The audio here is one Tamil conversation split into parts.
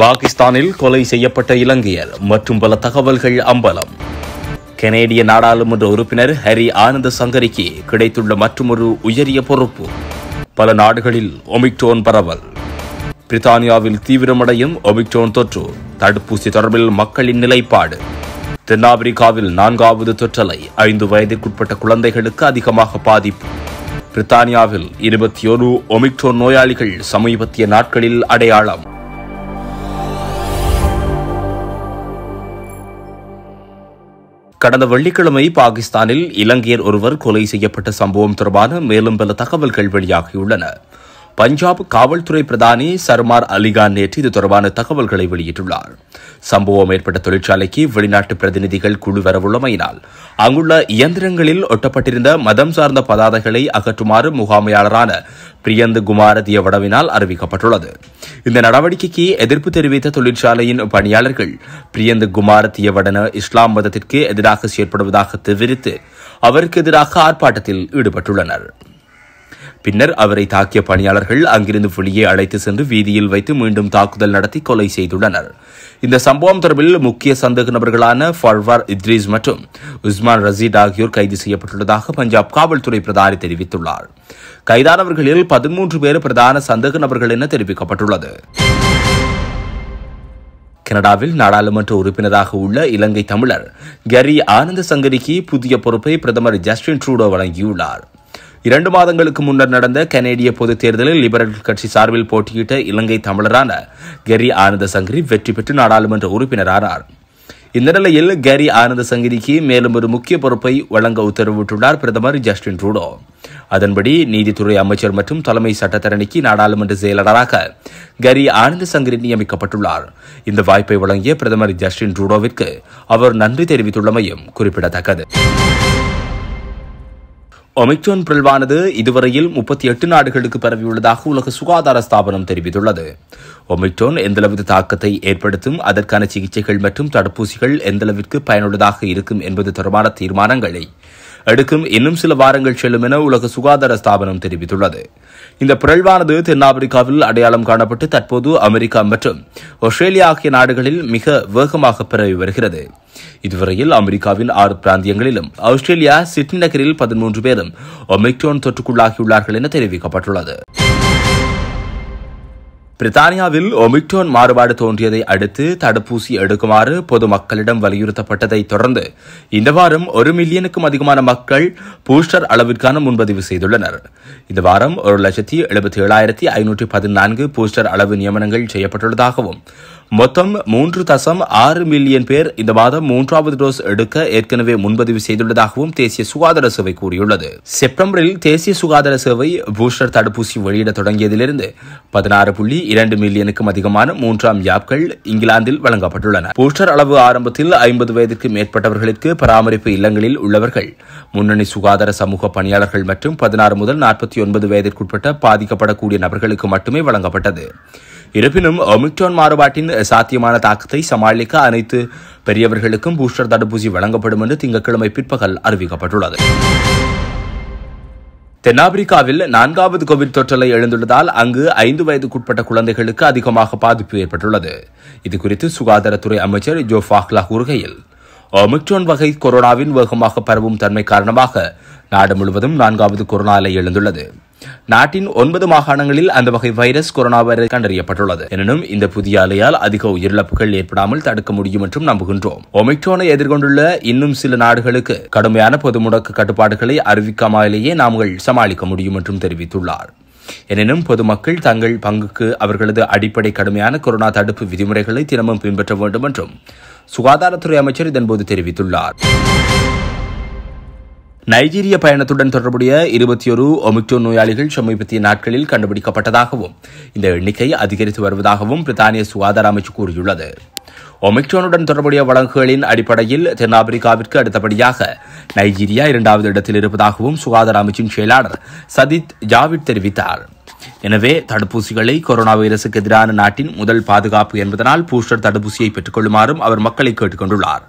பாகிஸ்தானில் கொலை செய்யப்பட்ட இலங்கையர் மற்றும் பல தகவல்கள் அம்பலம். கனேடிய நாடாளுமன்ற உறுப்பினர் ஹரி ஆனந்த சங்கரிக்கு கிடைத்துள்ள மற்றொரு உயரிய பொறுப்பு. பல நாடுகளில் ஒமிக்ரோன் பரவல். பிரித்தானியாவில் தீவிரமடையும் ஒமிக்ரோன் தொற்று தடுப்பூசி தொடர்பில் மக்களின் நிலைப்பாடு. தென்னாப்பிரிக்காவில் நான்காவது தொற்றலை ஐந்து வயதிற்குட்பட்ட குழந்தைகளுக்கு அதிகமாக பாதிப்பு. பிரித்தானியாவில் இருபத்தி ஒரு ஒமிக்ரோன் நோயாளிகள் சமீபத்திய நாட்களில் அடையாளம். கடந்த வெள்ளிக்கிழமை பாகிஸ்தானில் இலங்கையர் ஒருவர் கொலை செய்யப்பட்ட சம்பவம் தொடர்பான மேலும் பல தகவல்கள் வெளியாகியுள்ளன. பஞ்சாப் காவல்துறை பிரதானி சர்மார் அலிகான் நேற்று இது தொடர்பான தகவல்களை வெளியிட்டுள்ளார். சம்பவம் ஏற்பட்ட தொழிற்சாலைக்கு வெளிநாட்டு பிரதிநிதிகள் குழு வரவுள்ளமையினால் அங்குள்ள இயந்திரங்களில் ஒட்டப்பட்டிருந்த மதம் சார்ந்த பதாதைகளை அகற்றுமாறு முகாமையாளரான பிரியந்து குமார தியவடவினால் அறிவிக்கப்பட்டுள்ளது. இந்த நடவடிக்கைக்கு எதிர்ப்பு தெரிவித்த தொழிற்சாலையின் பணியாளர்கள் பிரியந்து குமாரதிய தியவடன இஸ்லாம் மதத்திற்கு எதிராக செயற்படுவதாக தெரிவித்து அவருக்கு எதிராக ஆர்ப்பாட்டத்தில் ஈடுபட்டுள்ளனர். பின்னர் அவரை தாக்கிய பணியாளர்கள் அங்கிருந்து வெளியே அழைத்து சென்று வீதியில் வைத்து மீண்டும் தாக்குதல் நடத்தி கொலை செய்துள்ளனர். இந்த சம்பவம் தொடர்பில் முக்கிய சந்தேக நபர்களான ஃபர்வார் இத்ரீஸ் மற்றும் உஸ்மான் ரசீத் ஆகியோர் கைது செய்யப்பட்டுள்ளதாக பஞ்சாப் காவல்துறை பிரதானி தெரிவித்துள்ளார். கைதானவர்களில் பதிமூன்று பேர் பிரதான சந்தேக நபர்கள் என தெரிவிக்கப்பட்டுள்ளது. கனடாவில் நாடாளுமன்ற உறுப்பினராக உள்ள இலங்கை தமிழர் கரி ஆனந்த சங்கரிக்கு புதிய பொறுப்பை பிரதமர் ஜஸ்டின் ட்ரூடோ வழங்கியுள்ளார். இரண்டு மாதங்களுக்கு முன்னர் நடந்த கனேடிய பொதுத் தேர்தலில் லிபரல் கட்சி சார்பில் போட்டியிட்ட இலங்கை தமிழரான கெரி ஆனந்த சங்கரி வெற்றி பெற்று நாடாளுமன்ற உறுப்பினரானார். இந்த நிலையில் கேரி ஆனந்த சங்கிரிக்கு மேலும் ஒரு முக்கிய பொறுப்பை வழங்க உத்தரவிட்டுள்ளார் பிரதமர் ஜஸ்டின் ட்ரூடோ. அதன்படி நீதித்துறை அமைச்சர் மற்றும் தலைமை சட்டத்தரணிக்கு நாடாளுமன்ற செயலாளராக கரி ஆனந்த சங்கரி நியமிக்கப்பட்டுள்ளார். இந்த வாய்ப்பை வழங்கிய பிரதமர் ஜஸ்டின் ட்ரூடோவிற்கு அவர் நன்றி தெரிவித்துள்ளமையும் குறிப்பிடத்தக்கது. ஒமிக்ரோன் பிரிவானது இதுவரையில் முப்பத்தி எட்டு நாடுகளுக்கு பரவியுள்ளதாக உலக சுகாதார ஸ்தாபனம் தெரிவித்துள்ளது. ஒமிக்ரோன் எந்தளவு தாக்கத்தை ஏற்படுத்தும் அதற்கான சிகிச்சைகள் மற்றும் தடுப்பூசிகள் எந்தளவிற்கு பயனுள்ளதாக இருக்கும் என்பது தொடர்பான தீர்மானங்களை எடுக்கும் இன்னும் சில வாரங்கள் செல்லும் என உலக சுகாதார ஸ்தாபனம் தெரிவித்துள்ளது. இந்த பிறழ்வானது தென்னாப்பிரிக்காவில் அடையாளம் காணப்பட்டு தற்போது அமெரிக்கா மற்றும் ஆஸ்திரேலியா ஆகிய நாடுகளில் மிக வேகமாக பரவி வருகிறது. இதுவரையில் அமெரிக்காவின் ஆறு பிராந்தியங்களிலும் ஆஸ்திரேலியா சிட்னி நகரில் பதிமூன்று பேரும் ஒமிக்ரோன் தொற்றுக்குள்ளாகியுள்ளார்கள் என தெரிவிக்கப்பட்டுள்ளது. பிரித்தானியாவில் ஒமிக்ரோன் மாறுபாடு தோன்றியதை அடுத்து தடுப்பூசி எடுக்குமாறு பொதுமக்களிடம் வலியுறுத்தப்பட்டதை தொடர்ந்து இந்த வாரம் ஒரு மில்லியனுக்கும் அதிகமான மக்கள் பூஸ்டர் அளவிற்கான முன்பதிவு செய்துள்ளனர். இந்த வாரம் ஒரு லட்சத்தி எழுபத்தி ஏழாயிரத்தி ஐநூற்றி பதினான்கு பூஸ்டர் அளவு நியமனங்கள் செய்யப்பட்டுள்ளதாகவும் மொத்தம் மூன்று தசம் ஆறு மில்லியன் பேர் இந்த மாதம் மூன்றாவது டோஸ் எடுக்க ஏற்கனவே முன்பதிவு செய்துள்ளதாகவும் தேசிய சுகாதார சேவை கூறியுள்ளது. செப்டம்பரில் தேசிய சுகாதார சேவை பூஸ்டர் தடுப்பூசி வெளியிட தொடங்கியதிலிருந்து பதினாறு புள்ளி இரண்டு மில்லியனுக்கும் அதிகமான மூன்றாம் யாப்கள் இங்கிலாந்தில் வழங்கப்பட்டுள்ளன. பூஸ்டர் அளவு ஆரம்பத்தில் ஐம்பது வயதிற்கு மேற்பட்டவர்களுக்கு பராமரிப்பு இல்லங்களில் உள்ளவர்கள் முன்னணி சுகாதார சமூக பணியாளர்கள் மற்றும் பதினாறு முதல் நாற்பத்தி ஒன்பது வயதிற்குட்பட்ட பாதிக்கப்படக்கூடிய நபர்களுக்கு மட்டுமே வழங்கப்பட்டது. இருப்பினும் ஒமிக்ரான் மாறுபாட்டின் சாத்தியமான தாக்கத்தை சமாளிக்க அனைத்து பெரியவர்களுக்கும் பூஸ்டர் தடுப்பூசி வழங்கப்படும் என்று திங்கட்கிழமை பிற்பகல் அறிவிக்கப்பட்டுள்ளது. தென்னாப்பிரிக்காவில் நான்காவது கோவிட் தொற்றலை எழுந்துள்ளதால் அங்கு ஐந்து வயதுக்குட்பட்ட குழந்தைகளுக்கு அதிகமாக பாதிப்பு ஏற்பட்டுள்ளது. இதுகுறித்து சுகாதாரத்துறை அமைச்சர் ஜோ ஃபாக்லா கூறுகையில் ஒமிக்ரான் வகை கொரோனாவின் வேகமாக பரவும் தன்மை காரணமாக நாடு முழுவதும் நான்காவது கொரோனா அலை எழுந்துள்ளது. நாட்டின் ஒன்பது மாகாணங்களில் அந்த வகை வைரஸ் கொரோனா வைரஸ் கண்டறியப்பட்டுள்ளது. எனினும் இந்த புதிய அலையால் அதிக உயிரிழப்புகள் ஏற்படாமல் தடுக்க முடியும் என்றும் நம்புகின்றோம். ஒமிக்ரோனை எதிர்கொண்டுள்ள இன்னும் சில நாடுகளுக்கு கடுமையான பொது முடக்கு கட்டுப்பாடுகளை அறிவிக்காமலேயே நாங்கள் சமாளிக்க முடியும் என்றும் தெரிவித்துள்ளார். எனினும் பொதுமக்கள் தங்கள் பங்குக்கு அவர்களது அடிப்படை கடுமையான கொரோனா தடுப்பு விதிமுறைகளை தினமும் பின்பற்ற வேண்டும் என்றும் சுகாதாரத்துறை அமைச்சர் இதன்போது தெரிவித்துள்ளார். நைஜீரிய பயணத்துடன் தொடர்புடைய இருபத்தி ஒரு ஒமிக்ரோன் நோயாளிகள் சமீபத்திய நாட்களில் கண்டுபிடிக்கப்பட்டதாகவும் இந்த எண்ணிக்கை அதிகரித்து வருவதாகவும் பிரித்தானிய சுகாதார அமைச்சு கூறியுள்ளது. ஒமிக்ரோனுடன் தொடர்புடைய வழக்குகளின் அடிப்படையில் தென்னாப்பிரிக்காவிற்கு அடுத்தபடியாக நைஜீரியா இரண்டாவது இடத்தில் இருப்பதாகவும் சுகாதார அமைச்சின் செயலாளர் சதித் ஜாவிட் தெரிவித்தார். எனவே தடுப்பூசிகளை கொரோனா வைரசுக்கு எதிரான நாட்டின் முதல் பாதுகாப்பு என்பதனால் பூஸ்டர் தடுப்பூசியை பெற்றுக் கொள்ளுமாறும் அவர் மக்களை கேட்டுக்கொண்டுள்ளார்.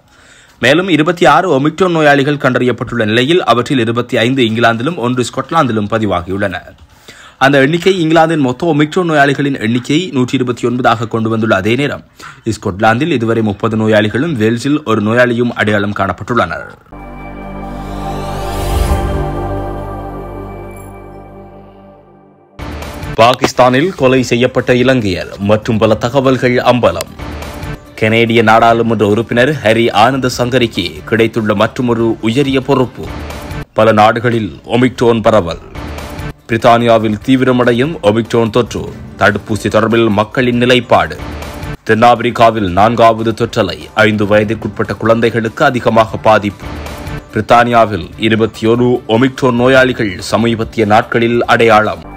மேலும் இருபத்தி ஆறு ஒமிக்ரோன் நோயாளிகள் கண்டறியப்பட்டுள்ள நிலையில் அவற்றில் இருபத்தி ஐந்து இங்கிலாந்திலும் ஒன்று ஸ்காட்லாந்திலும் பதிவாகியுள்ளன. அந்த எண்ணிக்கை இங்கிலாந்தின் மொத்த ஒமிக்ரோன் நோயாளிகளின் எண்ணிக்கையை நூற்றி இருபத்தி ஒன்பதாக கொண்டு வந்துள்ள அதே நேரம். ஸ்கொட்லாந்தில் இதுவரை முப்பது நோயாளிகளும் வேல்ஸில் ஒரு நோயாளியும் அடையாளம் காணப்பட்டுள்ளனர். பாகிஸ்தானில் கொலை செய்யப்பட்ட இலங்கையர் மற்றும் பல தகவல்கள் அம்பலம். கனேடிய நாடாளுமன்ற உறுப்பினர் ஹரி ஆனந்த சங்கரிக்கு கிடைத்துள்ள மற்றொரு உயரிய பொறுப்பு. பல நாடுகளில் ஒமிக்ரோன் பரவல். பிரித்தானியாவில் தீவிரமடையும் ஒமிக்ரோன் தொற்று தடுப்பூசி தொடர்பில் மக்களின் நிலைப்பாடு. தென்னாப்பிரிக்காவில் நான்காவது தொற்றலை ஐந்து வயதிற்குட்பட்ட குழந்தைகளுக்கு அதிகமாக பாதிப்பு. பிரித்தானியாவில் இருபத்தி ஒரு ஒமிக்ரோன் நோயாளிகள் சமீபத்திய நாட்களில் அடையாளம்.